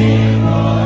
Lord.